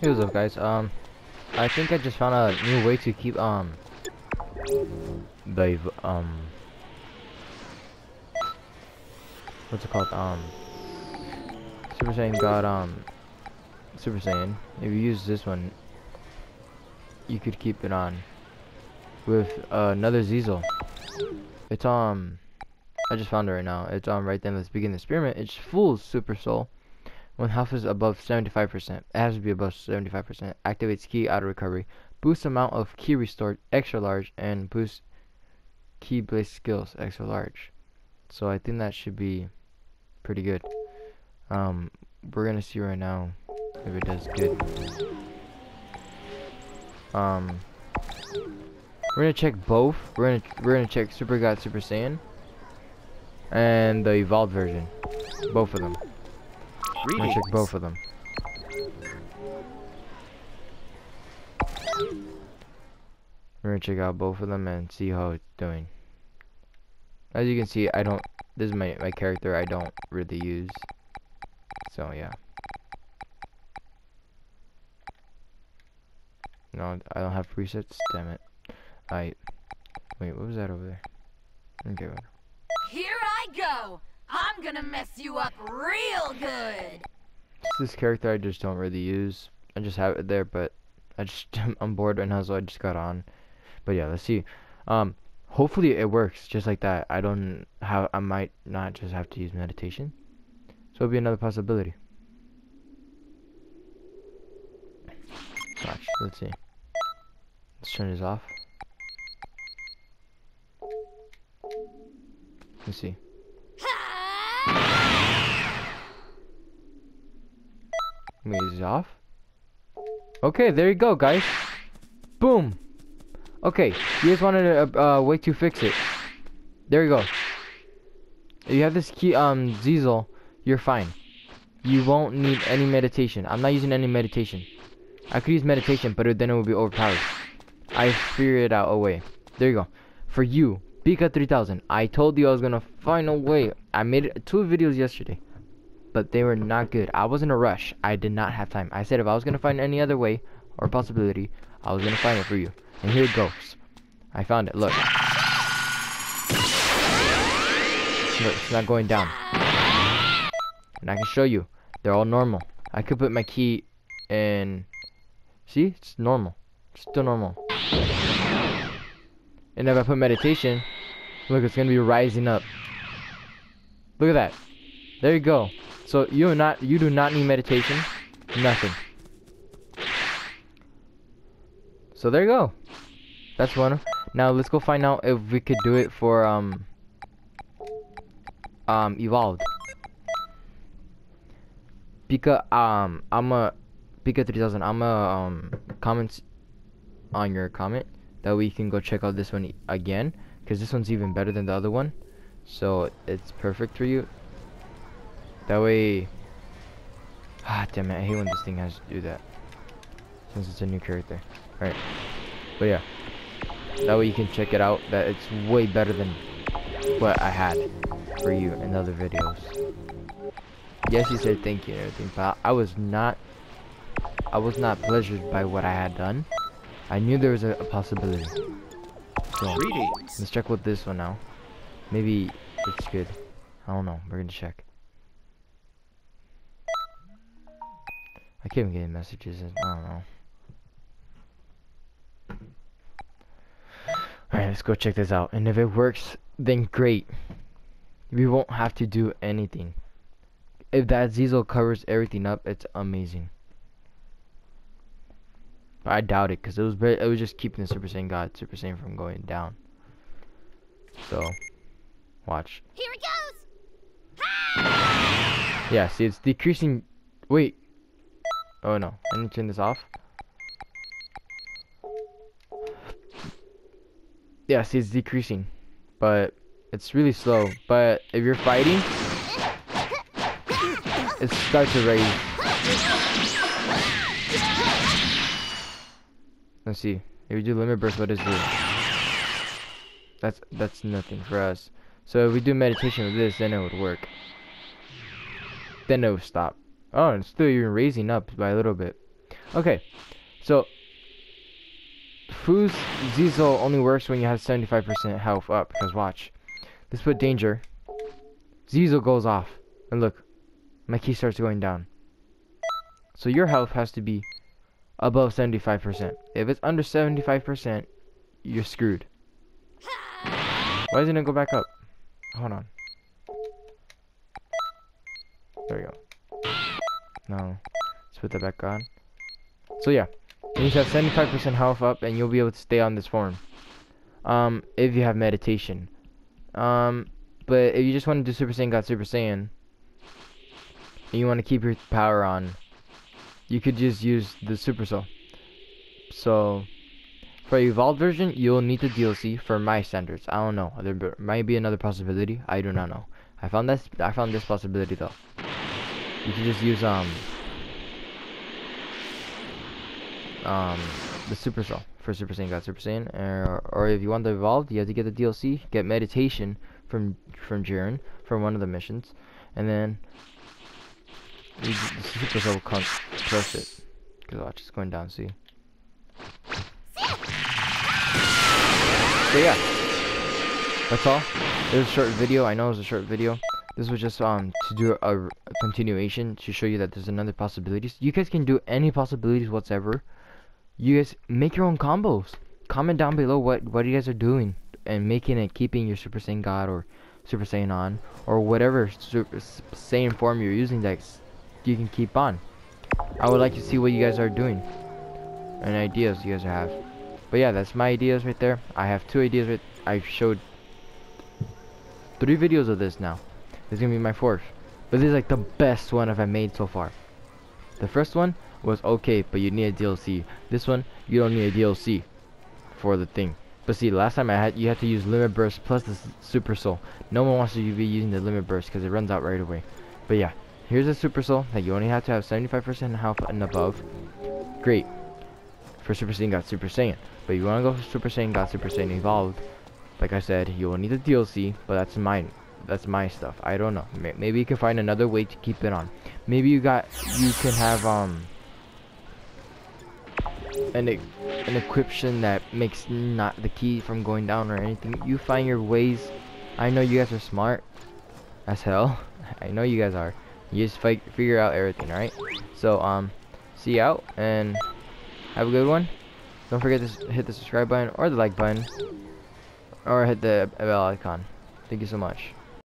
Hey, what's up, guys? Um, I think I just found a new way to keep um the um what's it called um Super Saiyan God um Super Saiyan. If you use this one, you could keep it on with uh, another Z-Soul. It's um I just found it right now. It's um right then. Let's begin the experiment. It's full Super Soul. When health is above 75%, it has to be above 75%. Activates Ki auto recovery. Boosts amount of Ki restored extra large and boosts Ki based skills extra large. So I think that should be pretty good. Um, we're gonna see right now if it does good. Um, we're gonna check both. We're gonna we're gonna check Super God Super Saiyan and the evolved version, both of them. I'm gonna check both of them. We're gonna check out both of them and see how it's doing. As you can see, I don't. This is my my character. I don't really use. So yeah. No, I don't have presets. Damn it. I. Wait, what was that over there? Okay. Whatever. Here I go! I'm gonna mess you up real good! It's this character I just don't really use. I just have it there, but I just I'm bored right now, so I just got on. But yeah, let's see. Um, hopefully it works just like that. I don't have. I might not just have to use meditation, so it'll be another possibility. Watch. Let's see. Let's turn this off. Let's see. Wait, is it off? Okay, there you go, guys. Boom. Okay, you guys wanted a way to fix it. There you go. If you have this key, um, Z-Soul, you're fine. You won't need any meditation. I'm not using any meditation. I could use meditation, but then it would be overpowered. I figured it out a way. There you go. For you, Pika 3000, I told you I was gonna find a way. I made two videos yesterday, but they were not good. I was in a rush. I did not have time. I said if I was gonna find any other way or possibility, I was gonna find it for you. And here it goes. I found it. Look. Look, it's not going down. And I can show you. They're all normal. I could put my key in. See? It's normal. It's still normal. And if I put meditation, look, it's gonna be rising up. Look at that. There you go. So you do not you do not need meditation. Nothing. So there you go. That's one. Now let's go find out if we could do it for um um evolved. Pika um I'm a Pika 3000 I'm a um comment on your comment that we can go check out this one again because this one's even better than the other one so it's perfect for you that way ah damn it I hate when this thing has to do that since it's a new character alright but yeah that way you can check it out that it's way better than what I had for you in other videos yes you said thank you and everything but I was not I was not pleasured by what I had done I knew there was a, a possibility. So, Greetings. let's check with this one now. Maybe it's good. I don't know. We're gonna check. Keep getting messages. and I don't know. Alright, let's go check this out. And if it works, then great. We won't have to do anything. If that Z-Soul covers everything up, it's amazing. I doubt it because it was it was just keeping the Super Saiyan God Super Saiyan from going down. So, watch. Here it goes! Yeah, see, it's decreasing. Wait. Oh no, I need to turn this off. Yeah, see, it's decreasing, but it's really slow. But if you're fighting, it starts to raise. Let's see. If we do limit burst, what does it? do? That's that's nothing for us. So if we do meditation with this, then it would work. Then it would stop. Oh, it's still even raising up by a little bit. Okay, so Fu's Z-Soul only works when you have 75% health up. Because watch, this put danger. Z-Soul goes off, and look, my Ki starts going down. So your health has to be above 75%. If it's under 75%, you're screwed. Why doesn't it go back up? Hold on. There we go. No. Let's put that back on. So yeah. You have 75% health up and you'll be able to stay on this form. Um, if you have meditation. Um, but if you just want to do Super Saiyan God Super Saiyan, and you want to keep your power on, you could just use the Super Soul. So, for a evolved version, you'll need the DLC for my standards. I don't know. There might be another possibility. I do not know. I found this. I found this possibility though. You can just use um um the Super Soul for Super Saiyan God Super Saiyan, or, or if you want the evolved, you have to get the DLC, get meditation from from Jiren from one of the missions, and then the Super Soul can't crush it. Cause watch, it's going down. See. So yeah, that's all. It was a short video. I know it was a short video. This was just um to do a, a continuation to show you that there's another possibilities. You guys can do any possibilities whatsoever. You guys make your own combos. Comment down below what what you guys are doing and making it keeping your Super Saiyan God or Super Saiyan on or whatever Super Saiyan form you're using that you can keep on. I would like to see what you guys are doing and ideas you guys have. But yeah, that's my ideas right there. I have two ideas right I've showed three videos of this now. This is gonna be my fourth. But this is like the best one I've made so far. The first one was okay, but you need a DLC. This one, you don't need a DLC for the thing. But see, last time I had, you had to use Limit Burst plus the Super Soul. No one wants to be using the Limit Burst because it runs out right away. But yeah, here's a Super Soul that you only have to have 75% health and above. Great. For Super Saiyan God Super Saiyan. But you want to go for Super Saiyan God Super Saiyan Evolved. Like I said, you will need a DLC, but that's mine. That's my stuff. I don't know. Maybe you can find another way to keep it on. Maybe you got, you can have, um, an, an equiption that makes not the Ki from going down or anything. You find your ways. I know you guys are smart as hell. I know you guys are. You just fight, figure out everything, right? So, um, see you out and have a good one. Don't forget to hit the subscribe button or the like button or hit the bell icon. Thank you so much.